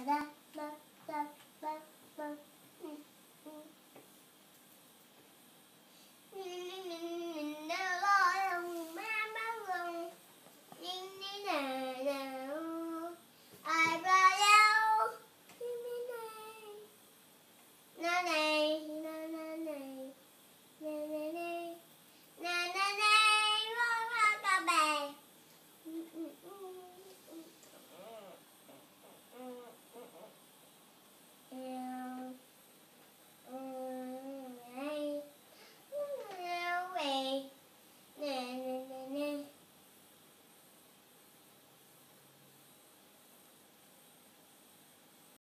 好的。